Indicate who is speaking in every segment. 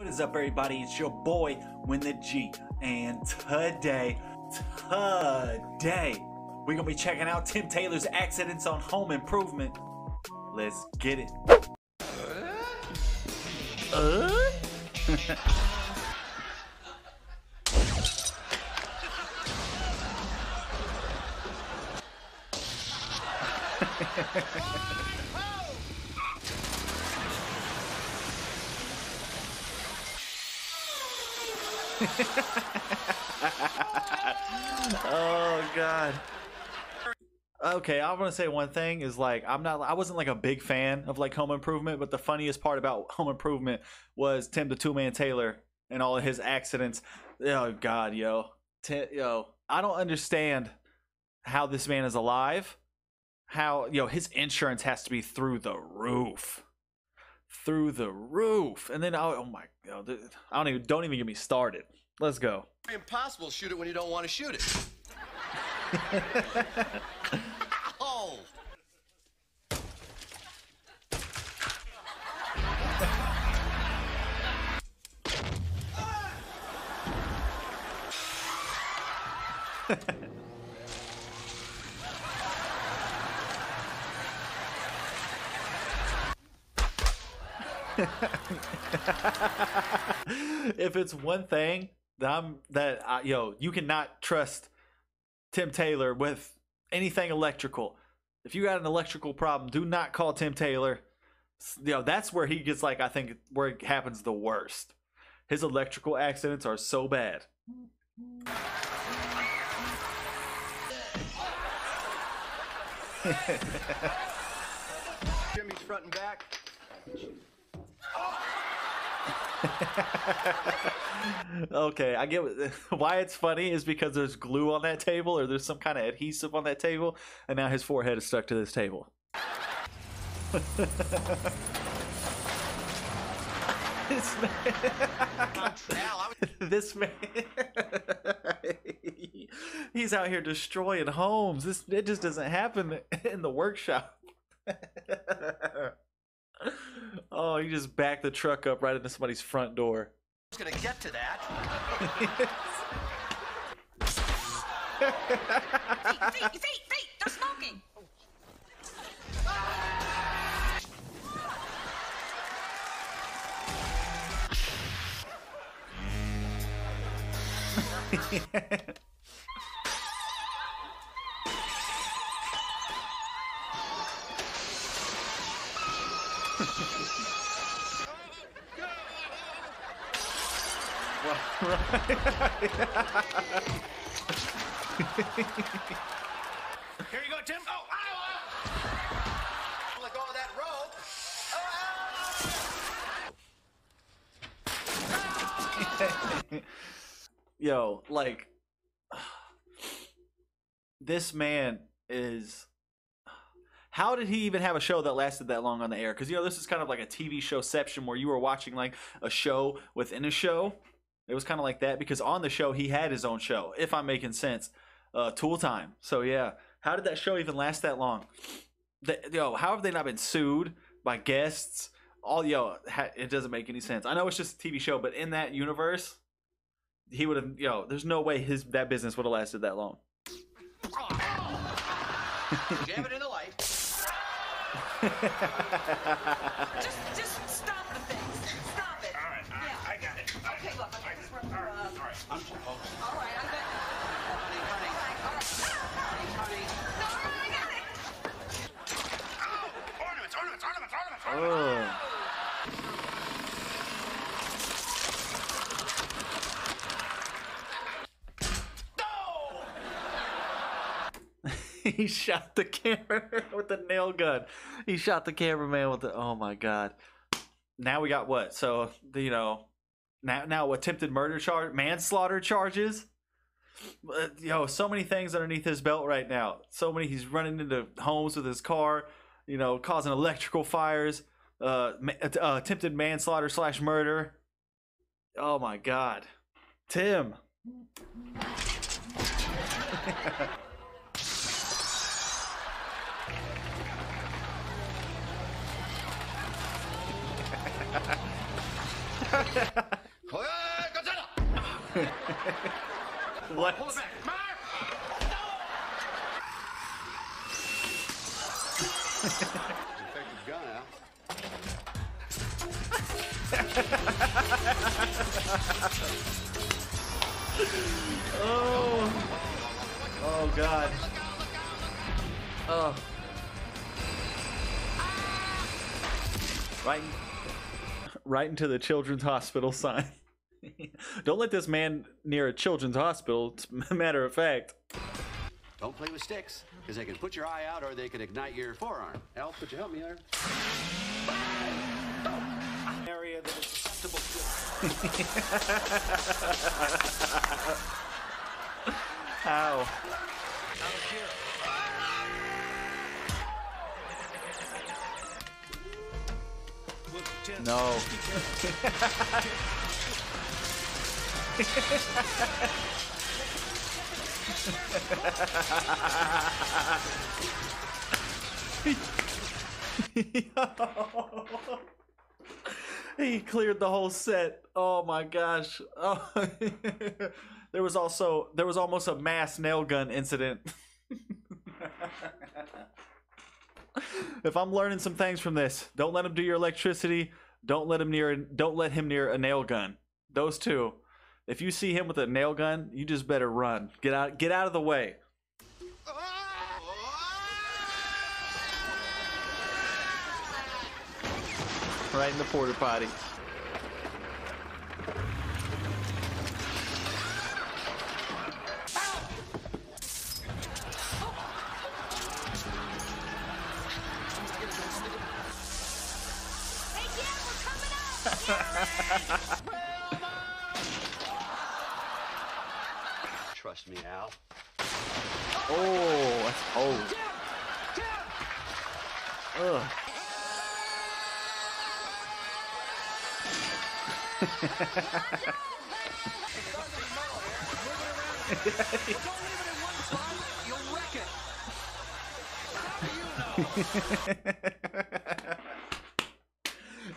Speaker 1: What is up, everybody? It's your boy, Winn the G, and today, today, we're gonna be checking out Tim Taylor's accidents on home improvement. Let's get it. Uh? oh god. Okay, I want to say one thing is like I'm not I wasn't like a big fan of like Home Improvement, but the funniest part about Home Improvement was Tim the Tool Man Taylor and all of his accidents. Oh god, yo, Ti- yo, I don't understand how this man is alive. How yo his insurance has to be through the roof, through the roof, and then oh, oh my god, I don't even don't even get me started. Let's go.
Speaker 2: Impossible to shoot it when you don't want to shoot it. oh.
Speaker 1: if it's one thing that I'm that I, yo, you cannot trust Tim Taylor with anything electrical. If you got an electrical problem, do not call Tim Taylor. You know, that's where he gets like I think where it happens the worst. His electrical accidents are so bad.
Speaker 2: Jimmy's front and back.
Speaker 1: Okay, I get why it's funny is because there's glue on that table or there's some kind of adhesive on that table, and now his forehead is stuck to this table. this man, this man, he's out here destroying homes. This it just doesn't happen in the workshop. Oh, you just backed the truck up right into somebody's front door.
Speaker 2: gonna get to that.
Speaker 3: Feet, feet, feet, they're smoking.
Speaker 2: Here you go, Tim. Oh, ow, ow. Let go of that rope. Oh.
Speaker 1: Yo, like this man is how did he even have a show that lasted that long on the air? Because you know this is kind of like a TV showception where you were watching like a show within a show. It was kind of like that because on the show he had his own show. If I'm making sense, uh, Tool Time. So yeah, how did that show even last that long? The, yo, how have they not been sued by guests? All yo, ha, it doesn't make any sense. I know it's just a TV show, but in that universe, he would have yo. There's no way his that business would have lasted that long.
Speaker 2: Jam it in the light.
Speaker 3: Just, just stop the things. Stop it. All right, all right, I got it. Okay, look, okay, this one. All right, all right. I'm All right, I'm good.
Speaker 2: Honey, honey.
Speaker 3: All right,
Speaker 2: Honey, honey.
Speaker 3: no, all right, I got it.
Speaker 2: Oh, ornaments, ornaments, ornaments, ornaments,
Speaker 1: Oh. he shot the camera with the nail gun. He shot the cameraman with the. Oh my god. Now we got what? So you know, now now attempted murder charge, manslaughter charges. Uh, Yo, so many things underneath his belt right now. So many. He's running into homes with his car. You know, causing electrical fires. Uh, ma- uh attempted manslaughter slash murder. Oh my god, Tim. What?
Speaker 2: Pull it back. Gun, Al.
Speaker 1: Oh. Oh God. Oh. Right. Right into the children's hospital sign. Don't let this man near a children's hospital. It's a matter of fact.
Speaker 2: Don't play with sticks, because they can put your eye out or they can ignite your forearm. Al, could you help me there? Area that is susceptible to
Speaker 1: How? No. he cleared the whole set. Oh my gosh. Oh. there was also there was almost a mass nail gun incident. if I'm learning some things from this, don't let him do your electricity. Don't let him near don't let him near a nail gun. Those two. If you see him with a nail gun, you just better run. Get out get out of the way. Right in the porta potty. Oh, that's cold. Ugh.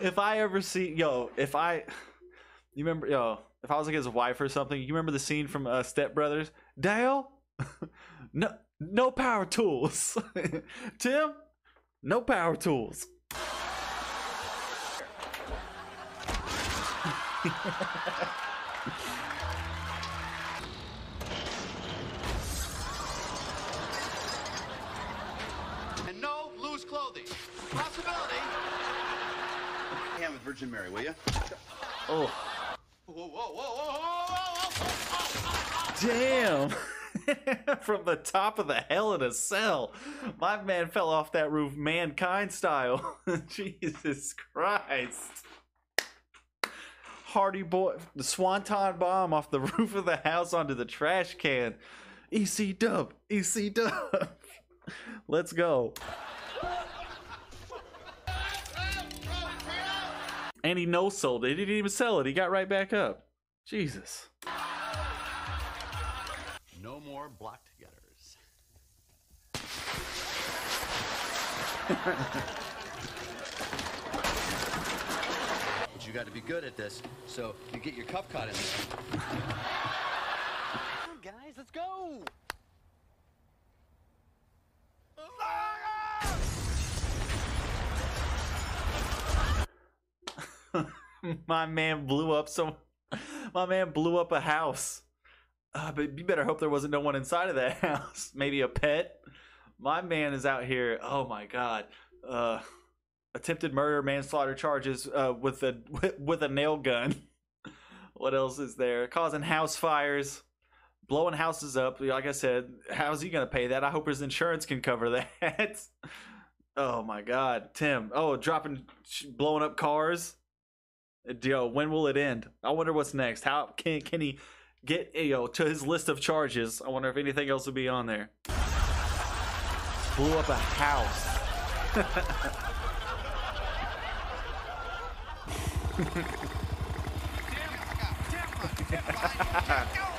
Speaker 1: if I ever see yo, if I you remember yo, if I was like his wife or something, you remember the scene from uh, Step Brothers? Dale? no no power tools. Tim? No power tools.
Speaker 2: And no loose clothing. Possibility. Hand with Virgin Mary, will you?
Speaker 1: Oh,
Speaker 2: Whoa, whoa, whoa, whoa, whoa, whoa,
Speaker 1: damn. From the top of the hell in a cell. My man fell off that roof mankind style. Jesus Christ. Hardy boy, the swanton bomb off the roof of the house onto the trash can. EC dub, EC dub. Let's go. And he no sold it. He didn't even sell it. He got right back up. Jesus.
Speaker 2: No more block togethers. but you got to be good at this, so you get your cup caught in there. Come on, guys, let's go.
Speaker 1: my man blew up some. My man blew up a house. Uh, but you better hope there wasn't no one inside of that house. Maybe a pet. My man is out here. Oh my god. Uh, attempted murder, manslaughter charges uh, with a with a nail gun. what else is there? Causing house fires, blowing houses up. Like I said, how's he gonna pay that? I hope his insurance can cover that. oh my god, Tim. Oh, dropping, blowing up cars. Yo, when will it end? I wonder what's next. How can can he get yo to his list of charges? I wonder if anything else would be on there. Blew up a house.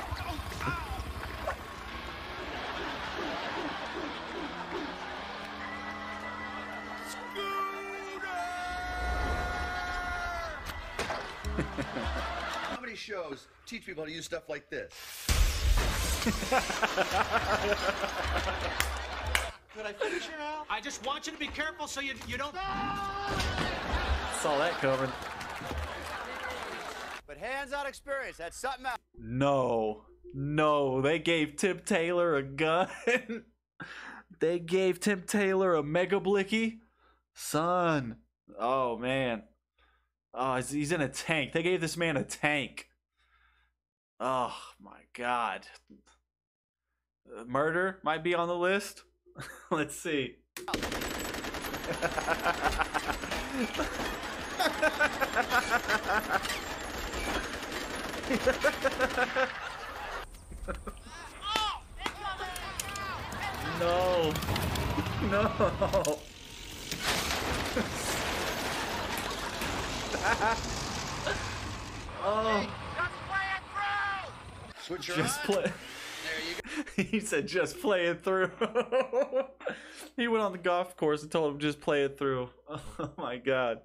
Speaker 2: shows teach people how to use stuff like this. Could I finish her out?
Speaker 4: I just want you to be careful so you you don't.
Speaker 1: Saw that coming.
Speaker 2: But hands-on experience, that's something else.
Speaker 1: No, no, they gave Tim Taylor a gun. they gave Tim Taylor a Mega Blicky. Son, oh man, oh he's, he's in a tank. They gave this man a tank. Oh my God, Uh, murder might be on the list. Let's see. No. No. oh,
Speaker 2: Switch
Speaker 1: just play.
Speaker 2: There you go.
Speaker 1: he said, just play it through. he went on the golf course and told him, just play it through. Oh my god.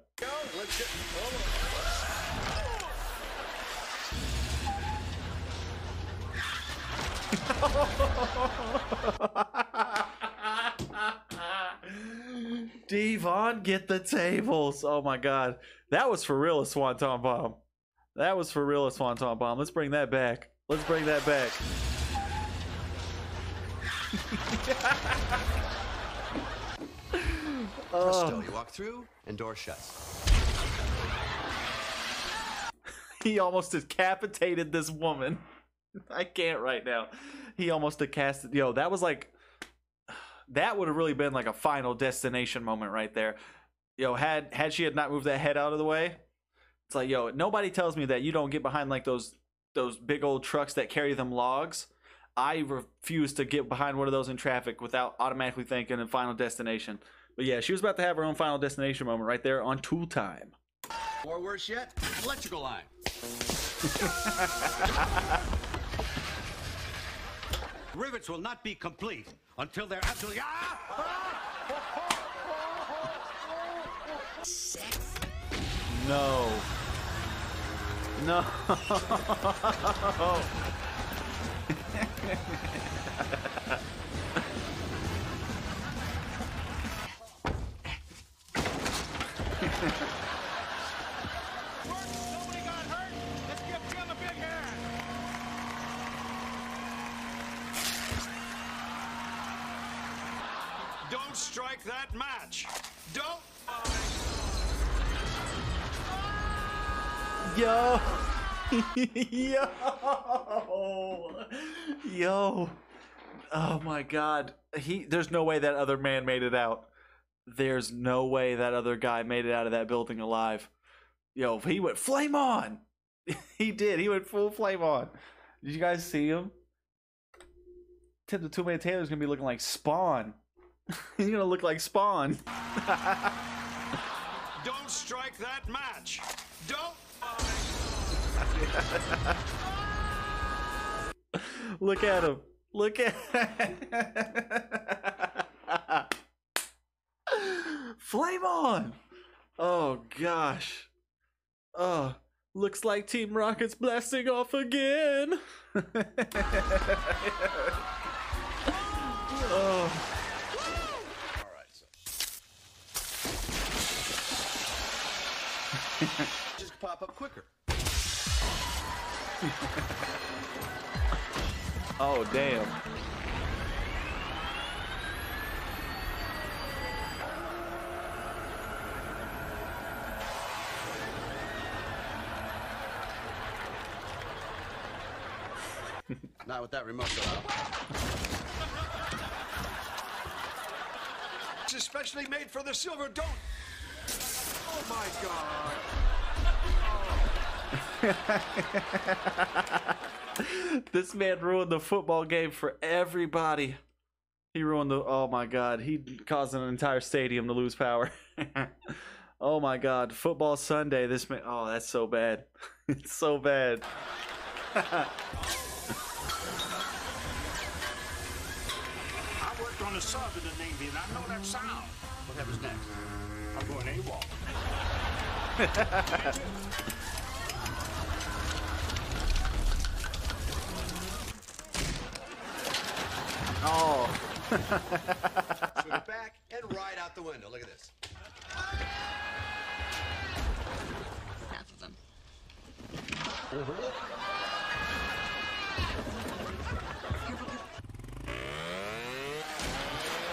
Speaker 2: D-Von, get
Speaker 1: the tables. Oh my god. That was for real a Swanton Bomb. That was for real a Swanton Bomb. Let's bring that back. Let's bring that back.
Speaker 2: Presto,
Speaker 1: oh,
Speaker 2: you walk through and door shuts.
Speaker 1: he almost decapitated this woman. I can't right now. He almost decapitated. Yo, that was like. That would have really been like a final destination moment right there. Yo, had had she had not moved that head out of the way, it's like yo, nobody tells me that you don't get behind like those those big old trucks that carry them logs. I refuse to get behind one of those in traffic without automatically thinking of final destination. But yeah, she was about to have her own final destination moment right there on tool time.
Speaker 2: Or worse yet, electrical line.
Speaker 4: Rivets will not be complete until they're absolutely. Ah!
Speaker 1: No.
Speaker 4: Hand. Don't strike that match. Don't.
Speaker 1: Yo. Yo. Yo. Oh my god. He there's no way that other man made it out. There's no way that other guy made it out of that building alive. Yo, he went flame on. he did. He went full flame on. Did you guys see him? Tim the Tool Man Taylor's gonna be looking like Spawn. He's gonna look like Spawn.
Speaker 4: Don't strike that match. Don't.
Speaker 1: Look at him. Look at Flame on. Oh gosh. Oh, looks like Team Rocket's blasting off again. oh.
Speaker 2: All right, so. Just pop up quicker.
Speaker 1: Oh damn.
Speaker 2: Not with that remote though.
Speaker 4: It's especially made for the silver. Don't. Oh my God.
Speaker 1: this man ruined the football game for everybody. He ruined the. Oh my god, he caused an entire stadium to lose power. oh my god, football Sunday. This man. Oh, that's so bad. it's so bad.
Speaker 4: I worked on a sub in the Navy and I know that sound.
Speaker 2: What happens next?
Speaker 4: I'm going AWOL. Oh.
Speaker 2: Swing it back and right out the window. Look at this.
Speaker 3: Half of them.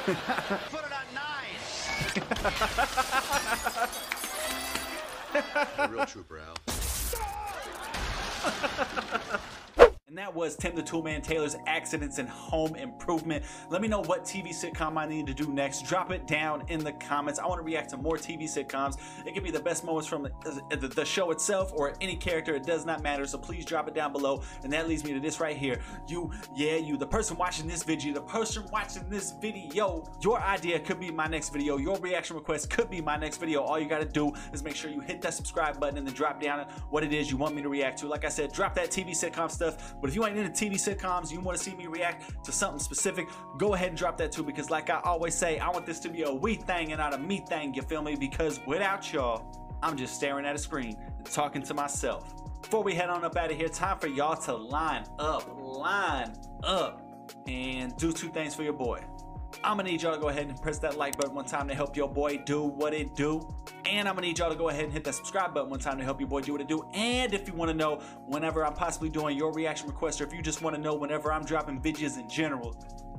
Speaker 2: Put it on nine. A real trooper, Al.
Speaker 1: And that was Tim the Toolman Taylor's Accidents and Home Improvement. Let me know what TV sitcom I need to do next. Drop it down in the comments. I want to react to more TV sitcoms. It could be the best moments from the, show itself or any character. It does not matter. So please drop it down below. And that leads me to this right here. You, yeah, you, the person watching this video, the person watching this video, your idea could be my next video. Your reaction request could be my next video. All you got to do is make sure you hit that subscribe button and then drop down what it is you want me to react to. Like I said, drop that TV sitcom stuff. But if you ain't into TV sitcoms, you want to see me react to something specific, go ahead and drop that too. Because like I always say, I want this to be a we thing and not a me thing. You feel me? Because without y'all, I'm just staring at a screen and talking to myself. Before we head on up out of here, time for y'all to line up, line up, and do two things for your boy. I'm gonna need y'all to go ahead and press that like button one time to help your boy do what it do. And I'm gonna need y'all to go ahead and hit that subscribe button one time to help your boy do what it do. And if you wanna know whenever I'm possibly doing your reaction request, or if you just wanna know whenever I'm dropping videos in general,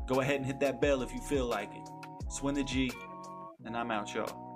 Speaker 1: go ahead and hit that bell if you feel like it. Swin the G, and I'm out, y'all.